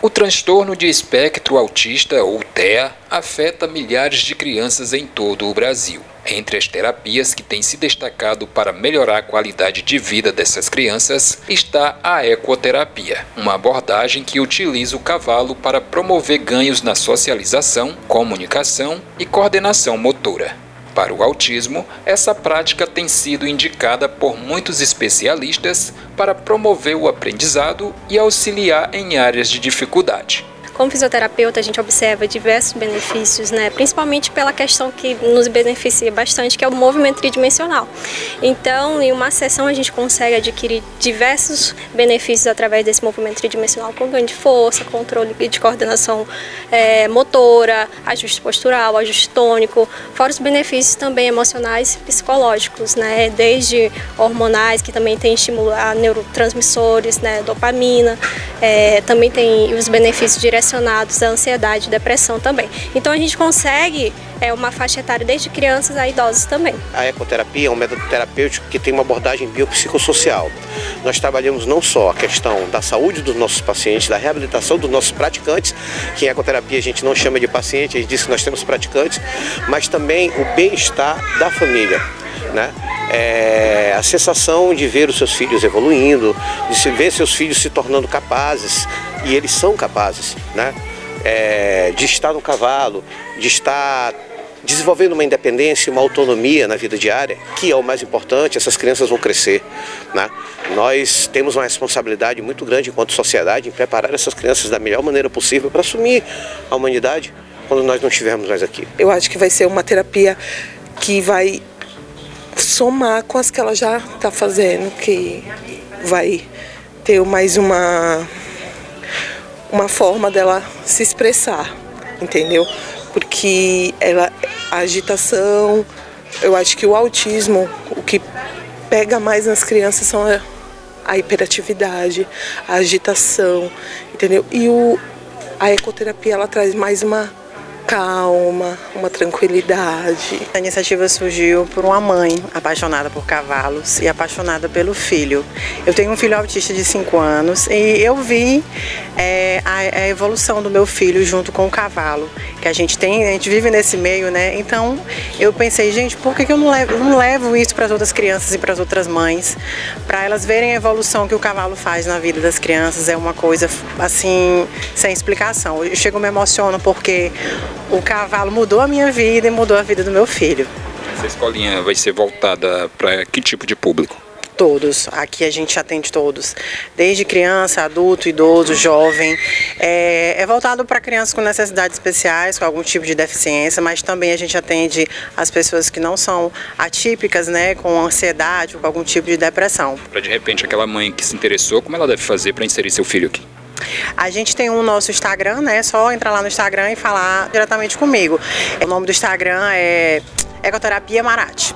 O transtorno de espectro autista, ou TEA, afeta milhares de crianças em todo o Brasil. Entre as terapias que têm se destacado para melhorar a qualidade de vida dessas crianças está a ecoterapia, uma abordagem que utiliza o cavalo para promover ganhos na socialização, comunicação e coordenação motora. Para o autismo, essa prática tem sido indicada por muitos especialistas para promover o aprendizado e auxiliar em áreas de dificuldade. Como fisioterapeuta, a gente observa diversos benefícios, né? principalmente pela questão que nos beneficia bastante, que é o movimento tridimensional. Então, em uma sessão, a gente consegue adquirir diversos benefícios através desse movimento tridimensional, com ganho de força, controle de coordenação é, motora, ajuste postural, ajuste tônico, fora os benefícios também emocionais e psicológicos, né? desde hormonais, que também tem estímulo a neurotransmissores, né? dopamina, é, também tem os benefícios direcionados à ansiedade e depressão também. Então a gente consegue é, uma faixa etária desde crianças a idosos também. A ecoterapia é um método terapêutico que tem uma abordagem biopsicossocial. Nós trabalhamos não só a questão da saúde dos nossos pacientes, da reabilitação dos nossos praticantes, que em ecoterapia a gente não chama de paciente, a gente diz que nós temos praticantes, mas também o bem-estar da família. Né? é, a sensação de ver os seus filhos evoluindo, de se ver seus filhos se tornando capazes, e eles são capazes, né? É, de estar no cavalo, de estar desenvolvendo uma independência, uma autonomia na vida diária, que é o mais importante, essas crianças vão crescer. Né? Nós temos uma responsabilidade muito grande enquanto sociedade em preparar essas crianças da melhor maneira possível para assumir a humanidade quando nós não estivermos mais aqui. Eu acho que vai ser uma terapia que vai somar com as que ela já está fazendo, que vai ter mais uma, uma forma dela se expressar, entendeu? Porque ela, a agitação, eu acho que o autismo, o que pega mais nas crianças são a, a hiperatividade, a agitação, entendeu? E o, a ecoterapia ela traz mais uma calma, uma tranquilidade. A iniciativa surgiu por uma mãe apaixonada por cavalos e apaixonada pelo filho. Eu tenho um filho autista de 5 anos e eu vi é, a, a, evolução do meu filho junto com o cavalo, que a gente tem, a gente vive nesse meio, né? Então eu pensei, gente, por que, que eu não levo, não levo isso para as outras crianças e para as outras mães, para elas verem a evolução que o cavalo faz na vida das crianças? É uma coisa assim, sem explicação. Eu chego me emociono porque o cavalo mudou a minha vida e mudou a vida do meu filho. Essa escolinha vai ser voltada para que tipo de público? Todos, aqui a gente atende todos, desde criança, adulto, idoso, jovem. É, é voltado para crianças com necessidades especiais, com algum tipo de deficiência, mas também a gente atende as pessoas que não são atípicas, né, com ansiedade ou com algum tipo de depressão. Para de repente aquela mãe que se interessou, como ela deve fazer para inserir seu filho aqui? A gente tem um nosso Instagram, né? É só entrar lá no Instagram e falar diretamente comigo. O nome do Instagram é Ecoterapia Marate.